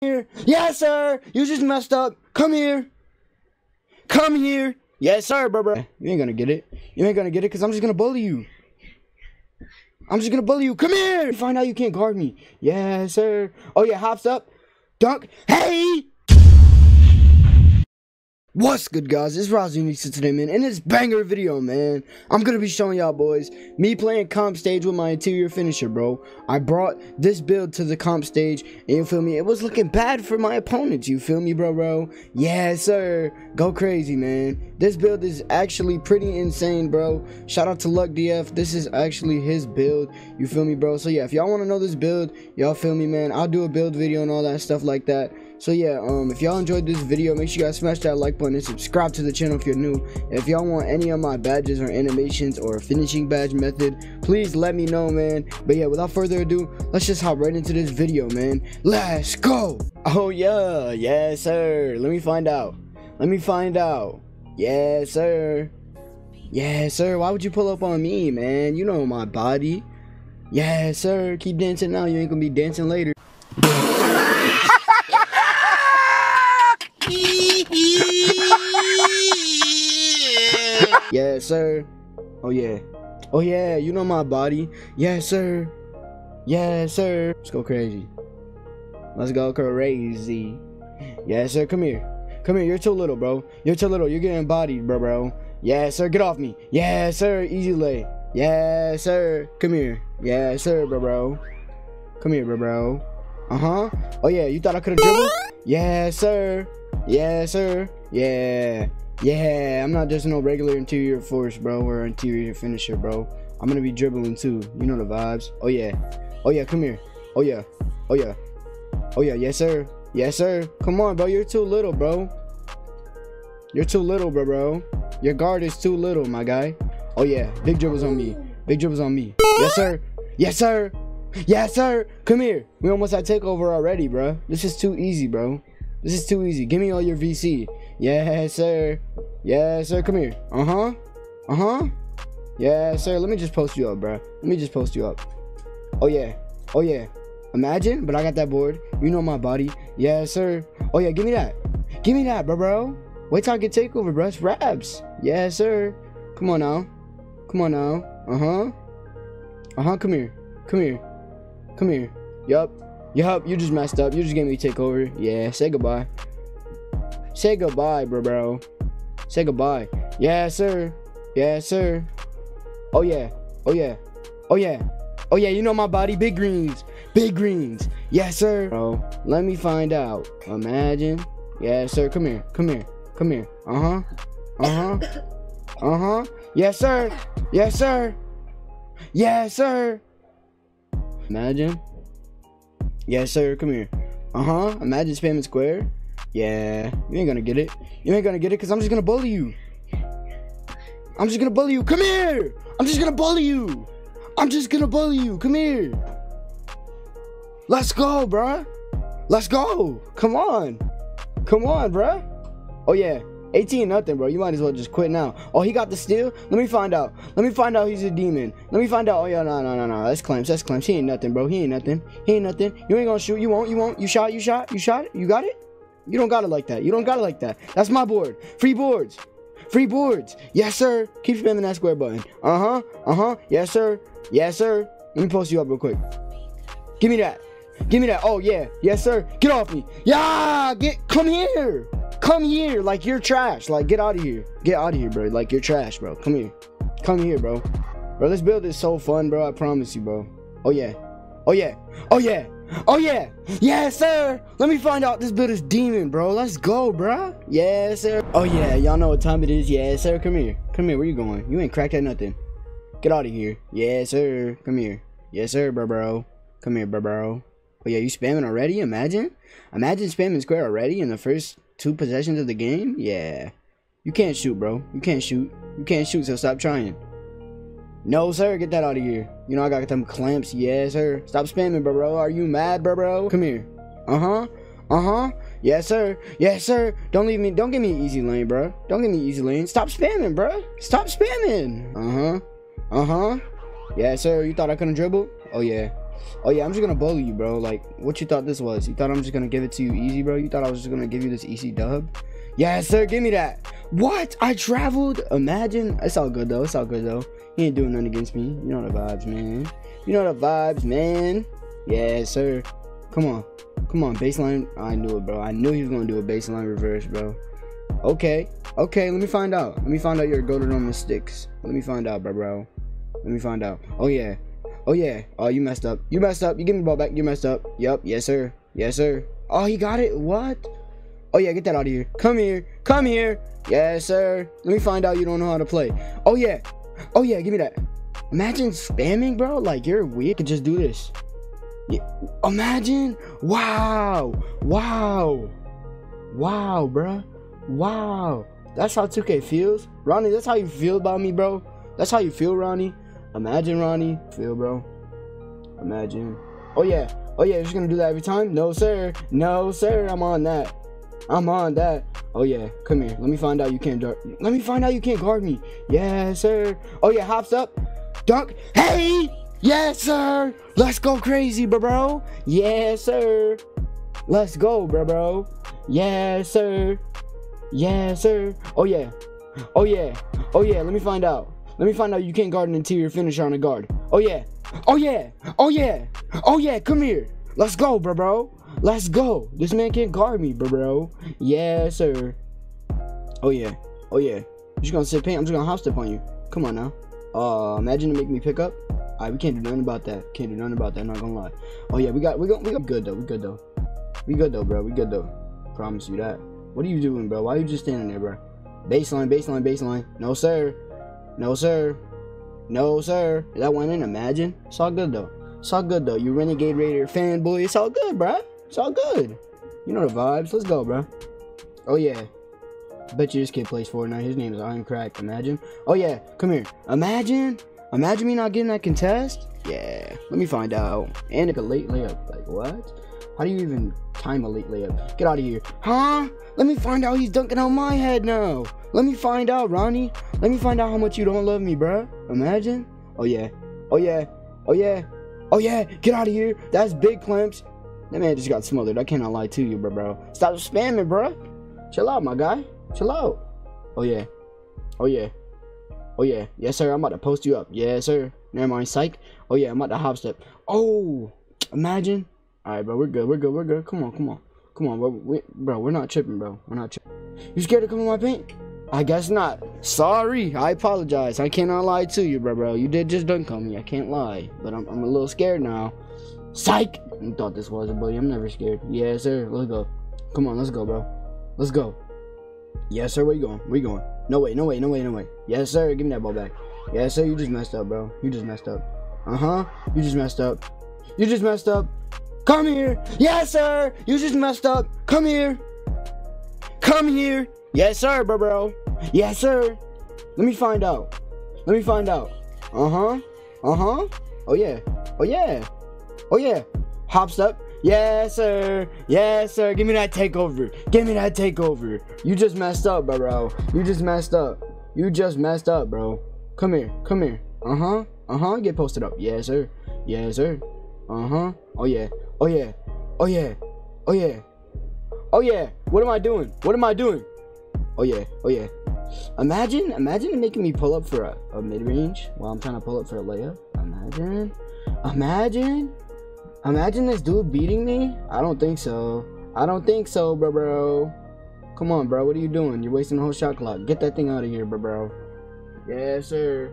here. Yes, sir. You just messed up. Come here. Come here. Yes, sir, bro, bro. You ain't gonna get it. You ain't gonna get it because I'm just gonna bully you. I'm just gonna bully you. Come here. Find out you can't guard me. Yes, sir. Oh, yeah, hops up. Dunk. Hey! What's good guys, it's RisingUnique today man, in this banger video man, I'm gonna be showing y'all boys, me playing comp stage with my interior finisher bro. I brought this build to the comp stage, and you feel me, it was looking bad for my opponents, you feel me bro bro? Yeah sir, go crazy man. This build is actually pretty insane bro. Shout out to Luck DF, this is actually his build, you feel me bro? So yeah, if y'all wanna know this build, y'all feel me man, I'll do a build video and all that stuff like that. So yeah, um, if y'all enjoyed this video, make sure you guys smash that like button and subscribe to the channel if you're new. If y'all want any of my badges or animations or finishing badge method, please let me know, man. But yeah, without further ado, let's just hop right into this video, man. Let's go! Oh yeah, yes sir. Let me find out. Let me find out. Yes sir. Yes sir. Why would you pull up on me, man? You know my body. Yes sir. Keep dancing now. You ain't gonna be dancing later. yes, sir. Oh, yeah. Oh, yeah. You know my body. Yes, sir. Yes, sir. Let's go crazy. Let's go crazy. Yes, sir. Come here. Come here. You're too little, bro. You're too little. You're getting bodied, bro, bro. Yes, sir. Get off me. Yes, sir. Easy lay. Yes, sir. Come here. Yes, sir, bro, bro. Come here, bro, bro. Uh-huh. Oh, yeah. You thought I could have dribbled? Yes, sir. Yes, sir. Yeah. Yeah, I'm not just no regular interior force, bro, or interior finisher, bro. I'm gonna be dribbling too. You know the vibes. Oh yeah. Oh yeah, come here. Oh yeah. Oh yeah. Oh yeah, yes sir. Yes sir. Come on, bro. You're too little, bro. You're too little, bro, bro. Your guard is too little, my guy. Oh yeah, big dribbles on me. Big dribbles on me. Yes sir. Yes sir. Yes sir. Come here. We almost had takeover already, bro. This is too easy, bro. This is too easy. Give me all your VC. Yes, sir. Yes, sir. Come here. Uh-huh. Uh-huh. Yes, sir. Let me just post you up, bro. Let me just post you up. Oh, yeah. Oh, yeah. Imagine, but I got that board. You know my body. Yes, sir. Oh, yeah. Give me that. Give me that, bro, bro. Wait till I get takeover, bro. It's raps. Yes, sir. Come on now. Come on now. Uh-huh. Uh-huh. Come here. Come here. Come here. Yup. Yup. You just messed up. You just gave me takeover. Yeah. Say goodbye. Say goodbye, bro, bro. Say goodbye. Yeah, sir. Yeah, sir. Oh, yeah. Oh, yeah. Oh, yeah. Oh, yeah, you know my body. Big greens. Big greens. Yes, sir. Bro, let me find out. Imagine. Yes, sir. Come here. Come here. Come here. Uh-huh. Uh-huh. Uh-huh. Yes, sir. Yes, sir. Yes, sir. Imagine. Yes, sir. Come here. Uh-huh. Imagine spamming square. Yeah, you ain't gonna get it. You ain't gonna get it because I'm just gonna bully you. I'm just gonna bully you. Come here. I'm just gonna bully you. I'm just gonna bully you. Come here. Let's go, bruh. Let's go. Come on. Come on, bruh. Oh, yeah. 18 nothing, bro. You might as well just quit now. Oh, he got the steal? Let me find out. Let me find out he's a demon. Let me find out. Oh, yeah, no, no, no, no. That's Clamps. That's Clamps. He ain't nothing, bro. He ain't nothing. He ain't nothing. You ain't gonna shoot. You won't. You won't. You shot. You shot. You shot. You got it? You don't got it like that. You don't got it like that. That's my board. Free boards. Free boards. Yes, sir. Keep spamming that square button. Uh-huh. Uh-huh. Yes, sir. Yes, sir. Let me post you up real quick. Give me that. Give me that. Oh, yeah. Yes, sir. Get off me. Yeah. Get. Come here. Come here. Like, you're trash. Like, get out of here. Get out of here, bro. Like, you're trash, bro. Come here. Come here, bro. Bro, this build is so fun, bro. I promise you, bro. Oh, yeah. Oh, yeah. Oh, yeah. Oh yeah, yes sir. Let me find out this build is demon, bro. Let's go, bro. Yes sir. Oh yeah, y'all know what time it is. Yes sir. Come here. Come here. Where you going? You ain't cracked at nothing. Get out of here. Yes sir. Come here. Yes sir, bro, bro. Come here, bro, bro. Oh yeah, you spamming already? Imagine. Imagine spamming square already in the first two possessions of the game. Yeah. You can't shoot, bro. You can't shoot. You can't shoot, so stop trying. No, sir. Get that out of here. You know I got them clamps. Yes, sir. Stop spamming, bro, bro. Are you mad, bro, bro? Come here. Uh-huh. Uh-huh. Yes, sir. Yes, sir. Don't leave me. Don't give me easy lane, bro. Don't give me easy lane. Stop spamming, bro. Stop spamming. Uh-huh. Uh-huh. Yes, sir. You thought I couldn't dribble? Oh, yeah. Oh yeah, I'm just gonna bully you, bro. Like, what you thought this was? You thought I'm just gonna give it to you easy, bro? You thought I was just gonna give you this easy dub? Yes, sir. Give me that. What? I traveled? Imagine. It's all good though. It's all good though. He ain't doing nothing against me. You know the vibes, man. You know the vibes, man. Yes, sir. Come on. Come on, baseline. I knew it, bro. I knew he was gonna do a baseline reverse, bro. Okay. Okay, let me find out. Let me find out you're goaded on the sticks. Let me find out, bro, bro. Let me find out. Oh yeah. Oh yeah. Oh, you messed up. You messed up. You give me the ball back. You messed up. Yup. Yes, sir. Yes, sir. Oh, he got it. What? Oh yeah, get that out of here. Come here. Come here. Yes, sir. Let me find out you don't know how to play. Oh yeah. Oh yeah, give me that. Imagine spamming, bro. Like you're weird. Could just do this. Yeah. Imagine. Wow. Wow. Wow, bro. Wow. That's how 2K feels. Ronnie, that's how you feel about me, bro. That's how you feel, Ronnie. Imagine, Ronnie. Feel, bro. Imagine. Oh, yeah. Oh, yeah. You're just going to do that every time? No, sir. No, sir. I'm on that. I'm on that. Oh, yeah. Come here. Let me find out you can't guard. Let me find out you can't guard me. Yes, sir. Oh, yeah. Hops up. Dunk. Hey! Yes, sir. Let's go crazy, bro, bro. Yes, sir. Let's go, bro, bro. Yes, sir. Yes, sir. Oh, yeah. Oh, yeah. Oh, yeah. Let me find out. Let me find out you can't guard an interior finisher on a guard. Oh, yeah. Oh, yeah. Oh, yeah. Oh, yeah. Come here. Let's go, bro, bro. Let's go. This man can't guard me, bro, bro. Yes, sir. Oh, yeah. Oh, yeah. You just gonna sit paint? I'm just gonna hop step on you. Come on now. Uh, imagine to make me pick up. Alright, we can't do nothing about that. Can't do nothing about that. Not gonna lie. Oh yeah, we got we got we got good though. We good though. We good though, bro. We good though. Promise you that. What are you doing, bro? Why are you just standing there, bro? Baseline, baseline, baseline. No sir. No sir. No sir. That went in. Imagine. It's all good though. It's all good though. You renegade raider fanboy. It's all good, bro. It's all good. You know the vibes. Let's go, bro. Oh yeah. Bet you this kid plays Fortnite. His name is Iron Crack. Imagine. Oh yeah. Come here. Imagine. Imagine me not getting that contest. Yeah. Let me find out. And a late layup. Like what? How do you even time a late layup? Get out of here. Huh? Let me find out he's dunking on my head now. Let me find out, Ronnie. Let me find out how much you don't love me, bruh. Imagine. Oh yeah. Oh yeah. Oh yeah. Oh yeah. Get out of here. That's big clamps. That man just got smothered. I cannot lie to you, bro, bro. Stop spamming, bro. Chill out, my guy. Chill out. Oh yeah. Oh yeah. Oh yeah. Yes, sir. I'm about to post you up. Yes, sir. Never mind, psych. Oh yeah, I'm about to hop step. Oh, imagine. All right, bro. We're good. We're good. We're good. Come on. Come on. Come on, bro. We, bro, we're not tripping, bro. We're not tripping. You scared to come in my paint? I guess not. Sorry. I apologize. I cannot lie to you, bro, bro. You did just dunk on me. I can't lie. But I'm, I'm a little scared now. Psych! You thought this was a bully. I'm never scared. Yes, sir. Let's go. Come on, let's go, bro. Let's go. Yes, sir. Where you going? Where you going? No way, no way, no way, no way. Yes, sir. Give me that ball back. Yes, sir. You just messed up, bro. You just messed up. Uh-huh. You just messed up. You just messed up. Come here. Yes, sir. You just messed up. Come here. Come here. Yes, sir, bro, bro. Yes, sir. Let me find out. Let me find out. Uh-huh. Uh-huh. Oh, yeah. Oh, yeah. Oh, yeah. Hops up. Yes, sir. Yes, sir. Give me that takeover. Give me that takeover. You just messed up, bro, bro. You just messed up. You just messed up, bro. Come here. Come here. Uh-huh. Uh-huh. Get posted up. Yes, sir. Yes, sir. Uh-huh. Oh, yeah. Oh, yeah. Oh, yeah. Oh, yeah. Oh, yeah. What am I doing? What am I doing? Oh, yeah. Oh, yeah. Imagine, imagine making me pull up for a, a mid-range while I'm trying to pull up for a layup. Imagine. Imagine. Imagine this dude beating me? I don't think so. I don't think so, bro, bro. Come on, bro. What are you doing? You're wasting the whole shot clock. Get that thing out of here, bro, bro. Yes, sir.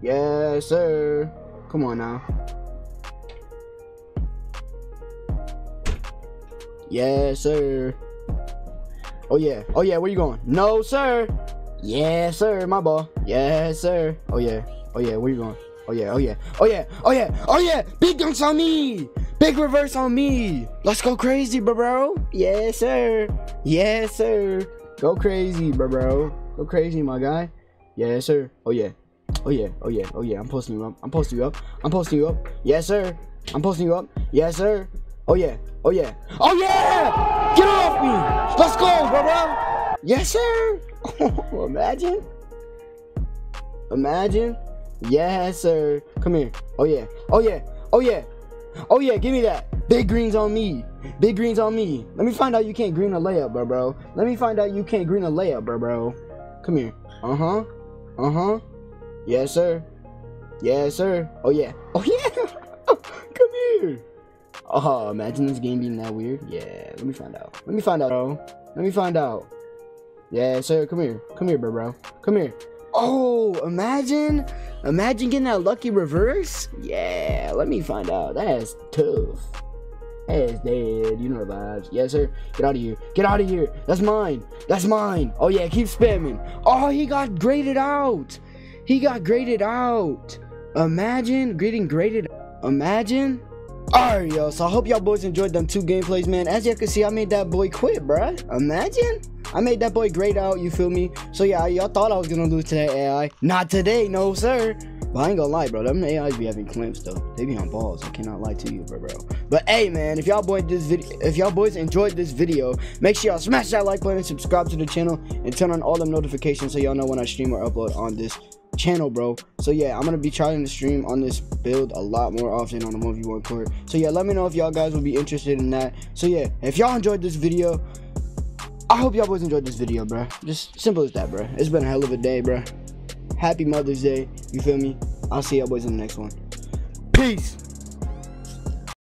Yes, sir. Come on now. Yes, sir. Oh, yeah. Oh, yeah. Where you going? No, sir. Yes, sir. My ball. Yes, sir. Oh, yeah. Oh, yeah. Where you going? Oh yeah, oh yeah, oh yeah, oh yeah, oh yeah! Big dunks on me! Big reverse on me! Let's go crazy, bro, bro! Yes, sir! Yes, sir! Go crazy, bro, bro! Go crazy, my guy! Yes, sir! Oh yeah, oh yeah, oh yeah, oh yeah! I'm posting you up! I'm posting you up! I'm posting you up! Yes, sir! I'm posting you up! Yes, sir! Oh yeah, oh yeah, oh yeah! Get off me! Let's go, bro! Yes, sir! Imagine! Imagine! Yes, sir. Come here. Oh yeah. Oh yeah. Oh yeah. Oh yeah, give me that. Big greens on me. Big greens on me. Let me find out you can't green a layup, bro, bro. Let me find out you can't green a layup, bro, bro. Come here. Uh huh. Uh huh. Yes, sir. Yes, sir. Oh yeah. Oh yeah. Come here. Oh, imagine this game being that weird. Yeah. Let me find out. Let me find out, bro. Let me find out. Yeah, sir. Come here. Come here, bro, bro. Come here. Oh, imagine. Imagine getting that lucky reverse. Yeah. Let me find out. That's tough. That's dead. You know the vibes. Yes, sir. Get out of here. Get out of here. That's mine. That's mine. Oh, yeah. Keep spamming. Oh, he got graded out. He got graded out. Imagine getting graded. Imagine. Alright, yo. So I hope y'all boys enjoyed them two gameplays, man. As y'all can see, I made that boy quit, bruh. Imagine. I made that boy grade out, you feel me? So yeah, y'all thought I was gonna lose to that AI. Not today, no sir. But I ain't gonna lie, bro. Them AIs be having clamps though. They be on balls. I cannot lie to you, bro, bro. But hey, man, if y'all boys if y'all boys enjoyed this video, make sure y'all smash that like button, subscribe to the channel, and turn on all them notifications so y'all know when I stream or upload on this channel bro. So yeah i'm gonna be trying to stream on this build a lot more often on the 1v1 court so yeah let me know if y'all guys would be interested in that. So yeah if y'all enjoyed this video i hope y'all boys enjoyed this video bro. Just simple as that bro. It's been a hell of a day bro. Happy mother's day you feel me? I'll see y'all boys in the next one. Peace